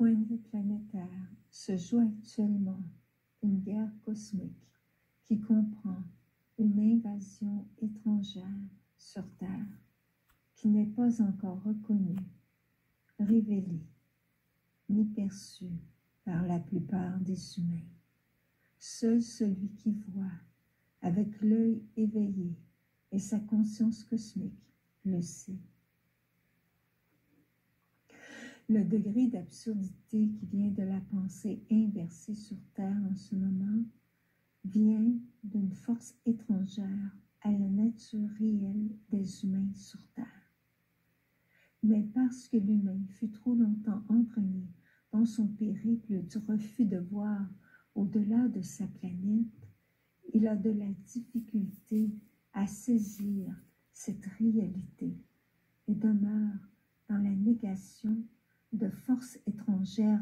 point planétaire, se joue actuellement une guerre cosmique qui comprend une invasion étrangère sur Terre qui n'est pas encore reconnue, révélée, ni perçue par la plupart des humains. Seul celui qui voit avec l'œil éveillé et sa conscience cosmique le sait. Le degré d'absurdité qui vient de la pensée inversée sur Terre en ce moment vient d'une force étrangère à la nature réelle des humains sur Terre. Mais parce que l'humain fut trop longtemps entraîné dans son périple du refus de voir au-delà de sa planète, il a de la difficulté à saisir cette réalité et demeure dans la négation de forces étrangères